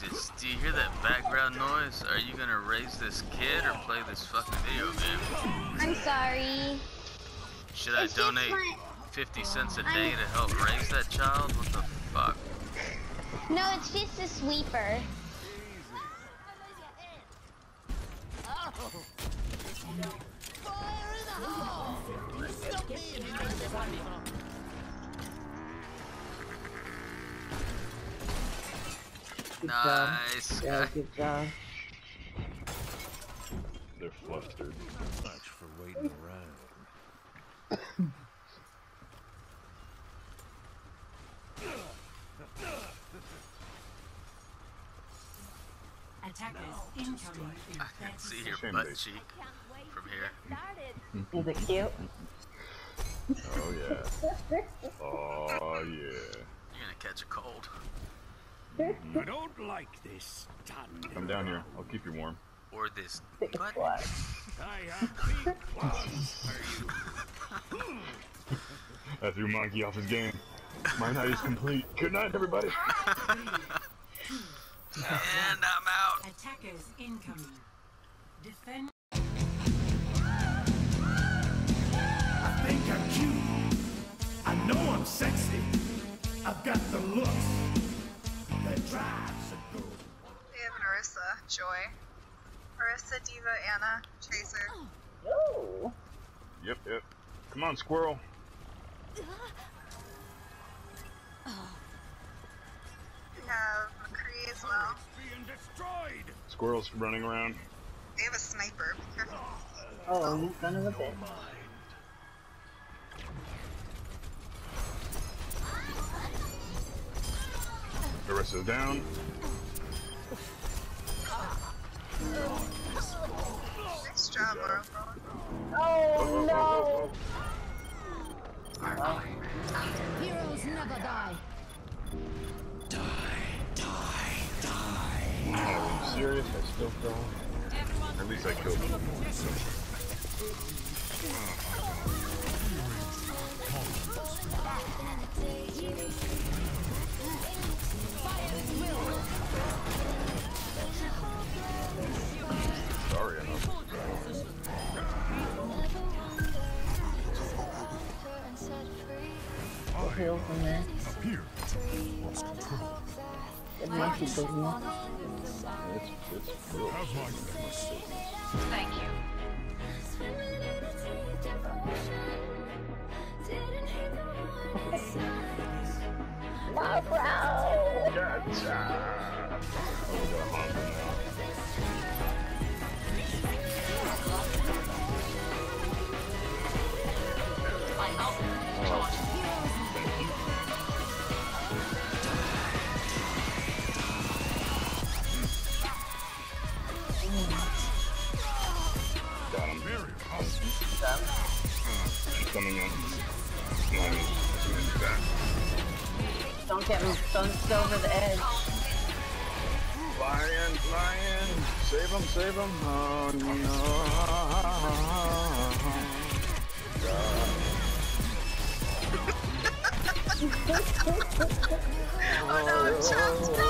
Jesus, do you hear that background noise? Are you gonna raise this kid or play this fucking video game? I'm sorry. Should I It's just donate my- 50 cents a day to help raise that child? What the fuck? No, it's just a sweeper. Good Nice. job. Yeah, good job. They're flustered. Much for waiting around. Attackers incoming in I can see your Shame butt they- cheek from here. Is it cute? Oh yeah. Oh yeah. You're gonna catch a cold. I don't like this standing. Come down here. I'll keep you warm. Or this Thick butt. what? I have big plans for you. I threw Monkey off his game. My night is complete. Good night, everybody. And I'm out. Attackers incoming. Defend. I think I'm cute. I know I'm sexy. I've got the looks We have an Orisa, Joy. Orisa, D.Va, Ana, Tracer. Oh. Yep, yep. Come on, squirrel. We have McCree as well. Being destroyed. Squirrel's running around. They have a sniper. Be careful. Oh, you son of a bitch. Carissa's down. Nice job, Marvel. Oh no! Heroes never die. Oh, are you serious? I still fell. At least I killed him. Sorry, The heels in there. Here. Good monkey business. It's, it's real. Have my thanks. Thank you. Marvel! Gotcha. Oh, Me, don't over the edge. Lion, lion, save him, save him. Oh no. Oh no, I'm trapped. No!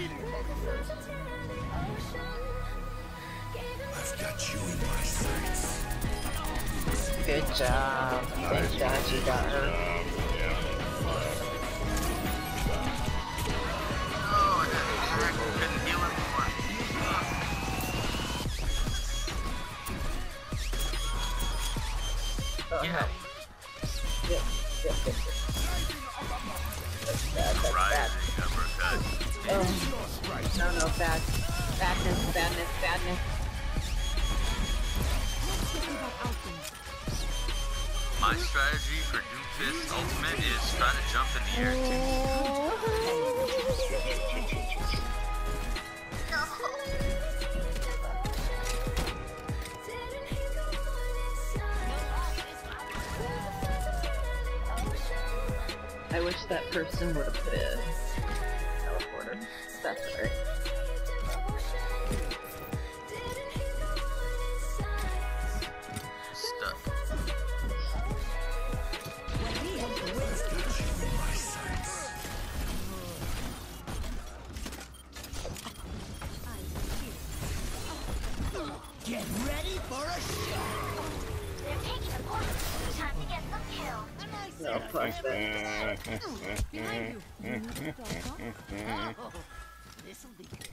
I've got you in my sights. Good job. Thank God you got her. Oh, that couldn't heal him more. Yeah. My strategy for Doom Fist Ultimate is try to jump in the air. I wish that person would have put Behind you. Oh, this'll be good.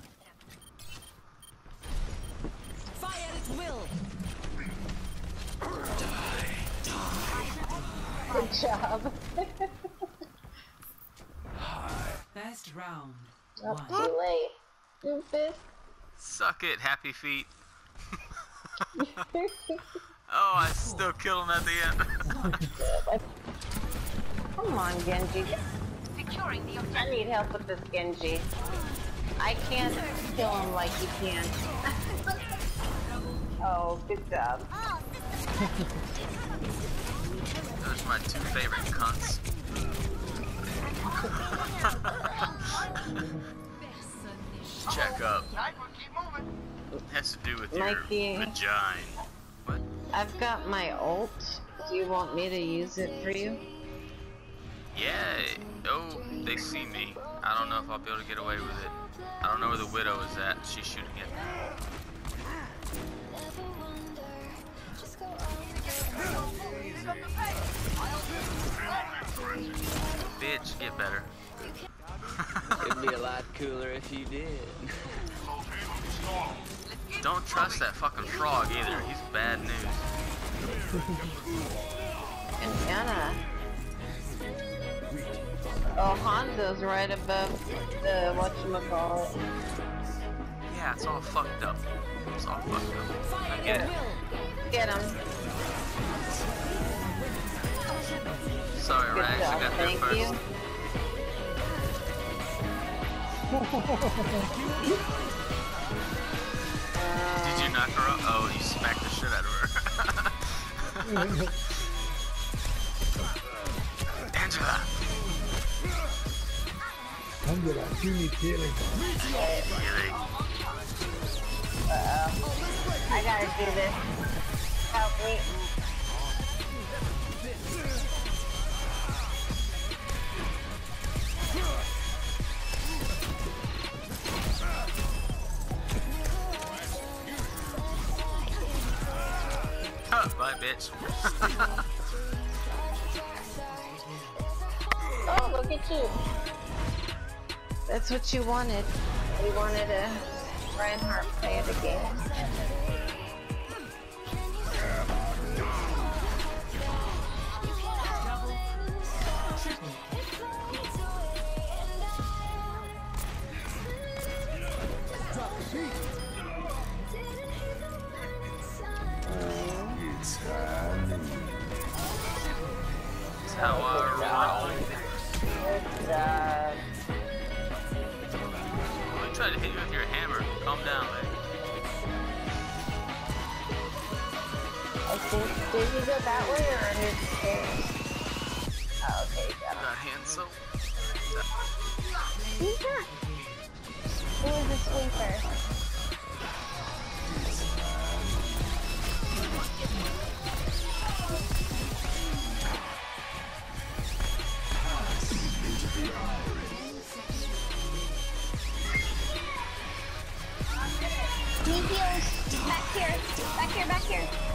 Fire at will. Good job. First round. Not One. too late. Stupid. Suck it, happy feet. oh, I still kill him at the end. Come on, Genji. Securing the I need help with this Genji. I can't kill him like you can. oh, good job. Those are my two favorite cunts. Check up. Has to do with your Mikey. vagina. What? I've got my ult. Do you want me to use it for you? Yeah. Oh, they see me. I don't know if I'll be able to get away with it. I don't know where the widow is at. She's shooting at me. Bitch, get better. It'd be a lot cooler if you did. Don't trust that fucking frog either. He's bad news. And Ana. Oh, Hanzo's right above the whatchamacallit. Yeah, it's all fucked up. It's all fucked up. I get at it. Get him. Sorry, Good Rags, job. I got there Thank first. you. Did you knock her up? Oh, you smacked the shit out of her. Really? I gotta do this. Help me. Huh, bye, bitch. Oh, look at you. That's what you wanted. We wanted a Reinhardt play of the game. How uh, I roll. Did he go that way or under the stairs? Oh, okay, got him. Got hands so. Who's that? Who is the sweeper? Need heals. Back here. Back here, back here.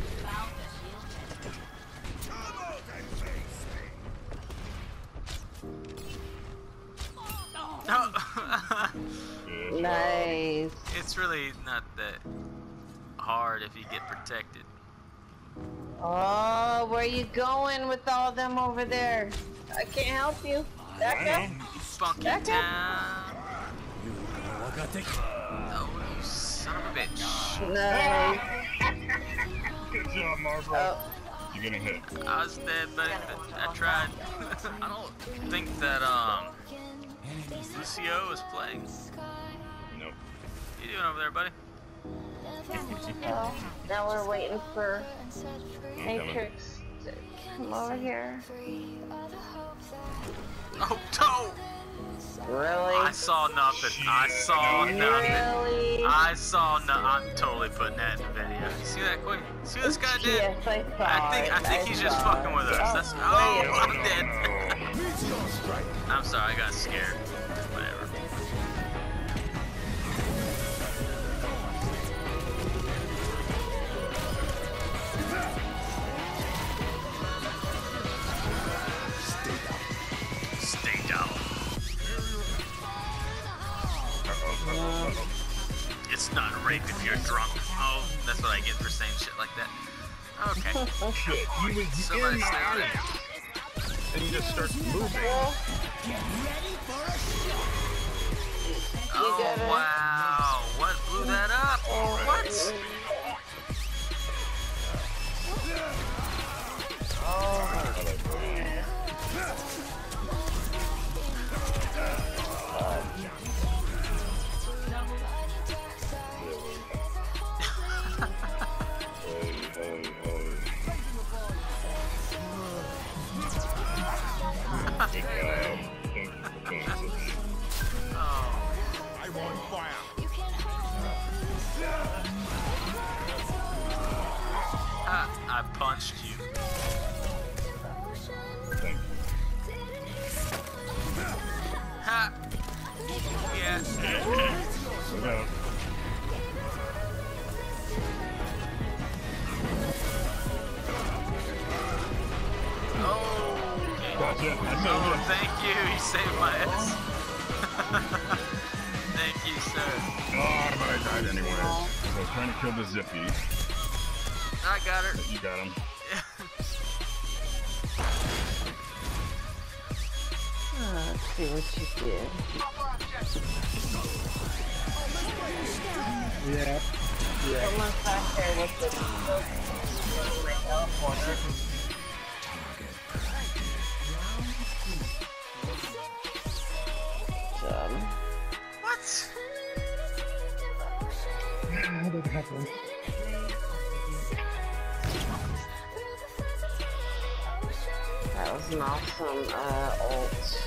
hard if you get protected. Oh, where are you going with all them over there? I can't help you. Back up. Funky Back up. town. Oh, you son of a bitch. Nice. Good job, Marvel. Oh, You're getting hit. I was dead, but I tried. I don't think that um Lucio is playing. Nope. What You doing over there, buddy? Now we're waiting for Matrix to come over here. Oh, no! Really? I saw nothing. I saw nothing. Really? I saw no. I'm totally putting that in the video. You see that, Queen? See what this guy did? Yes, I saw I think I it. think he's just saw fucking it. with us. That's wait oh, I'm dead. I'm sorry, I got scared. It's not rape if you're drunk. Oh, that's what I get for saying shit like that. Okay. oh Shit, he was Somebody in my stay on it. eye. And he just starts moving. Oh got it. wow! What blew that up? Oh What? You, sir. Oh, but I died anyway. I was trying to kill the Zippy. I got her. You got him. Oh, let's see what you did. Yeah. Yeah. Someone's back there with the How did it happen? that was an awesome uh, ult.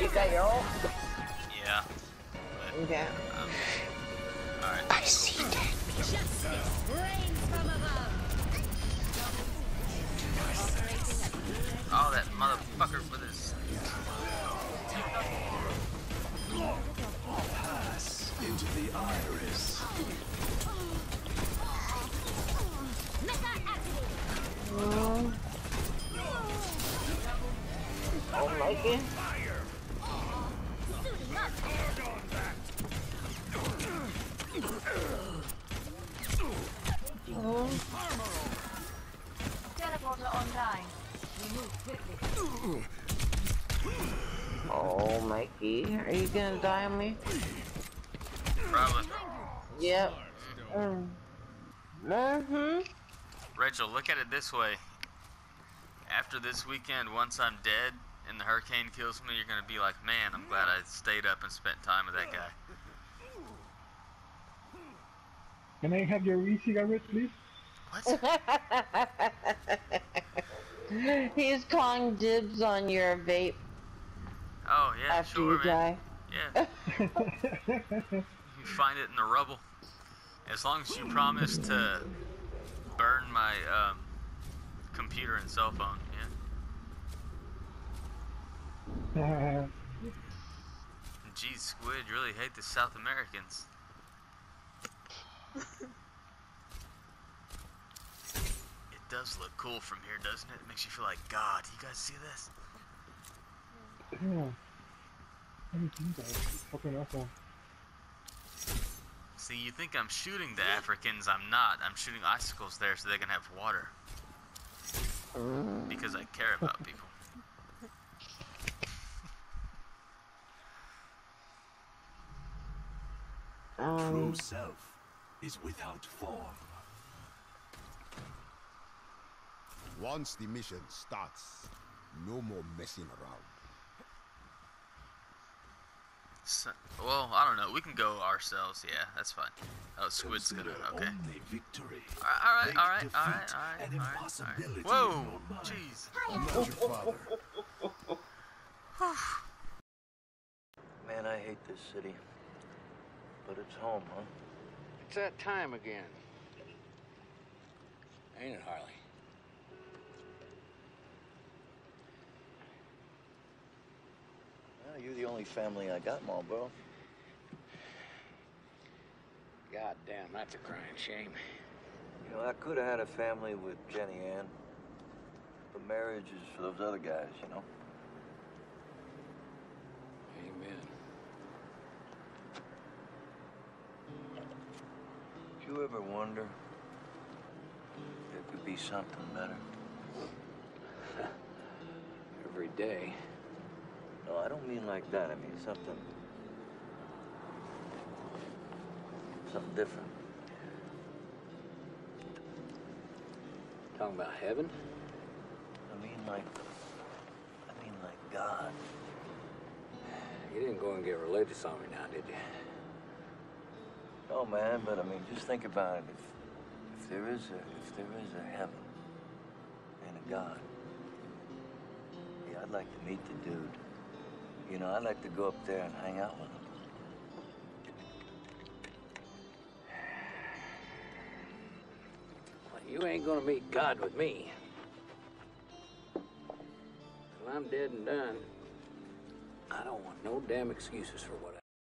You got your ult? Yeah. Okay. Um, Alright. I see that. Oh, Mikey, are you gonna die on me? Probably. Yep. Mm. Mm-hmm. Rachel, look at it this way. After this weekend, once I'm dead and the hurricane kills me, you're gonna be like, man, I'm glad I stayed up and spent time with that guy. Can I have your e-cigarette, please? What? He's calling dibs on your vape Oh yeah, after sure, you man. die. Yeah, you find it in the rubble. As long as you promise to burn my um, computer and cell phone, yeah. Geez, Squid, really hate the South Americans. It does look cool from here, doesn't it? It makes you feel like God. You guys see this? Damn. How do you think that? It's fucking awesome. See, you think I'm shooting the Africans. I'm not. I'm shooting icicles there so they can have water. Because I care about people. True um, self is without form. Once the mission starts, no more messing around. So, well, I don't know. We can go ourselves. Yeah, that's fine. Oh, Squid's gonna. Okay. only victory. All right, Make all right, defeat all right, all right, an all right, right. Whoa, in jeez. I'm not. Man, I hate this city. But it's home, huh? It's that time again. Ain't it, Harley? Well, you're the only family I got, Marlboro. God damn, that's a crying shame. You know, I could have had a family with Jenny Ann. But marriage is for those other guys, you know? Amen. Do you ever wonder if there could be something better? Every day. No, I don't mean like that. I mean something. something different. Talking about heaven? I mean like. I mean like God. You didn't go and get religious on me now, did you? No, man, but I mean, just think about it. If, if there is a, if there is a heaven and a God, yeah, I'd like to meet the dude. You know, I'd like to go up there and hang out with him. Well, you ain't gonna meet God with me. Till I'm dead and done, I don't want no damn excuses for what